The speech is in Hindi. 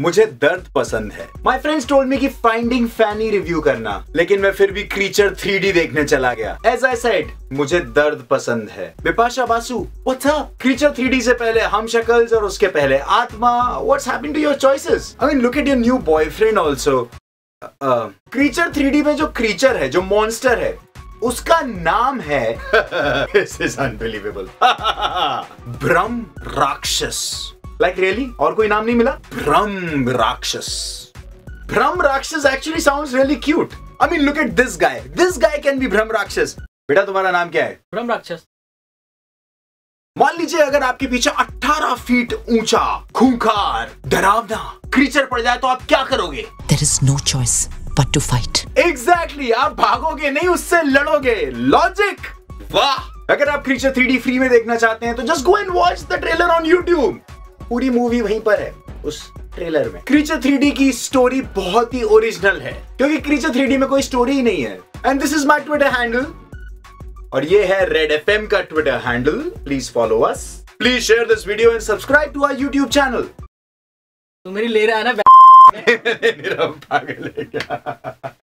मुझे दर्द पसंद है। माई फ्रेंड्स टोल्ड मी कि फाइंडिंग फैनी रिव्यू करना। लेकिन मैं फिर भी क्रीचर थ्री देखने चला गया। एज आई सेड मुझे दर्द पसंद है। Bipasha Basu what's up creature three से पहले हम शक्ल्स और उसके पहले Aatma. What's happened to your choices I mean look at your new boyfriend also creature three में जो क्रीचर है, जो मॉन्स्टर है, उसका नाम है दिस इज़ अनबिलीवेबल ब्रह्म राक्षस। लाइक रियली और कोई नाम नहीं मिला? भ्रम राक्षस। भ्रम राक्षस actually sounds really cute I mean look at this guy this guy can be भ्रम राक्षस। बेटा तुम्हारा नाम क्या है? ब्रह्म राक्षस। मान लीजिए अगर आपके पीछे 18 फीट ऊँचा खूंखार डरावना क्रीचर पड़ जाए तो आप क्या करोगे? There is no choice but to fight exactly आप भागोगे नहीं उससे लड़ोगे। लॉजिक वाह! अगर आप क्रीचर थ्री फ्री में देखना चाहते हैं तो just go and watch the trailer on YouTube पूरी मूवी वहीं पर है उस ट्रेलर में। क्रीचर थ्री की स्टोरी बहुत ही ओरिजिनल है क्योंकि क्रीचर थ्री में कोई स्टोरी ही नहीं है। And this is my Twitter handle और ये है रेड एफएम का Twitter handle please follow us please share this video and subscribe to our YouTube channel तू मेरी ले रहा है ना मेरा पागल है क्या?